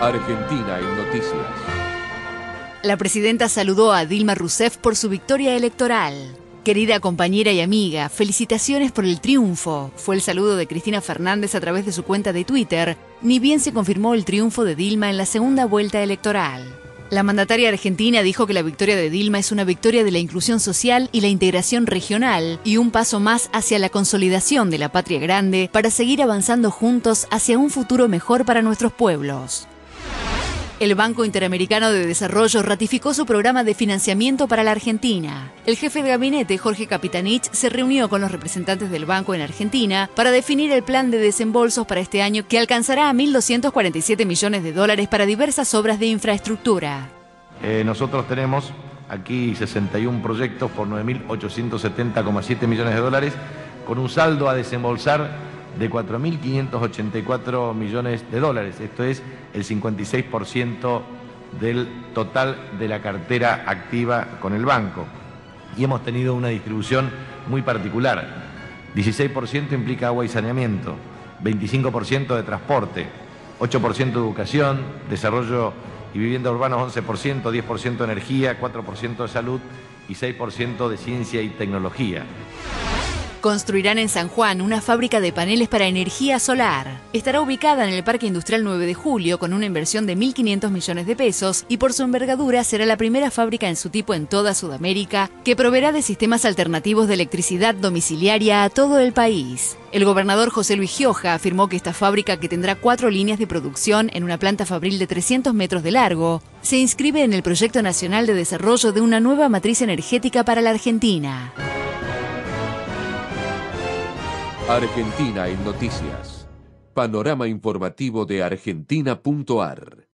Argentina en noticias. La presidenta saludó a Dilma Rousseff por su victoria electoral. Querida compañera y amiga, felicitaciones por el triunfo. Fue el saludo de Cristina Fernández a través de su cuenta de Twitter, ni bien se confirmó el triunfo de Dilma en la segunda vuelta electoral. La mandataria argentina dijo que la victoria de Dilma es una victoria de la inclusión social y la integración regional y un paso más hacia la consolidación de la patria grande para seguir avanzando juntos hacia un futuro mejor para nuestros pueblos. El Banco Interamericano de Desarrollo ratificó su programa de financiamiento para la Argentina. El jefe de gabinete, Jorge Capitanich, se reunió con los representantes del banco en Argentina para definir el plan de desembolsos para este año que alcanzará a 1.247 millones de dólares para diversas obras de infraestructura. Eh, nosotros tenemos aquí 61 proyectos por 9.870,7 millones de dólares, con un saldo a desembolsar de 4.584 millones de dólares. Esto es el 56% del total de la cartera activa con el banco. Y hemos tenido una distribución muy particular. 16% implica agua y saneamiento, 25% de transporte, 8% de educación, desarrollo y vivienda urbana 11%, 10% de energía, 4% de salud y 6% de ciencia y tecnología. Construirán en San Juan una fábrica de paneles para energía solar. Estará ubicada en el Parque Industrial 9 de Julio con una inversión de 1.500 millones de pesos y por su envergadura será la primera fábrica en su tipo en toda Sudamérica que proveerá de sistemas alternativos de electricidad domiciliaria a todo el país. El gobernador José Luis Gioja afirmó que esta fábrica, que tendrá cuatro líneas de producción en una planta fabril de 300 metros de largo, se inscribe en el Proyecto Nacional de Desarrollo de una nueva matriz energética para la Argentina. Argentina en noticias. Panorama informativo de argentina.ar